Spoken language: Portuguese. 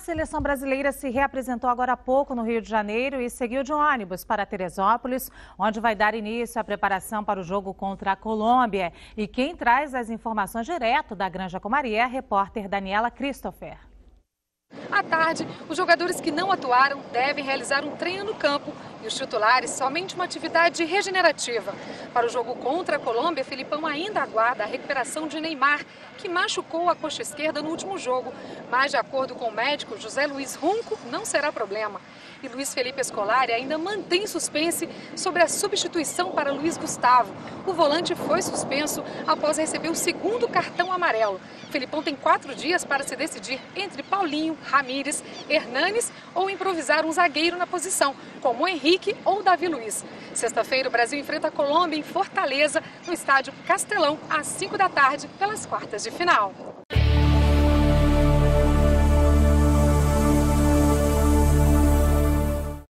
seleção brasileira se reapresentou agora há pouco no Rio de Janeiro e seguiu de ônibus para Teresópolis, onde vai dar início à preparação para o jogo contra a Colômbia. E quem traz as informações direto da Granja Comaria é a repórter Daniela Christopher. Tarde, os jogadores que não atuaram devem realizar um treino no campo e os titulares somente uma atividade regenerativa. Para o jogo contra a Colômbia, Filipão ainda aguarda a recuperação de Neymar, que machucou a coxa esquerda no último jogo. Mas, de acordo com o médico José Luiz Runco, não será problema. E Luiz Felipe Scolari ainda mantém suspense sobre a substituição para Luiz Gustavo. O volante foi suspenso após receber o segundo cartão amarelo. Felipão tem quatro dias para se decidir entre Paulinho, Ramires, Hernanes ou improvisar um zagueiro na posição, como Henrique ou Davi Luiz. Sexta-feira, o Brasil enfrenta a Colômbia em Fortaleza, no estádio Castelão, às 5 da tarde, pelas quartas de final.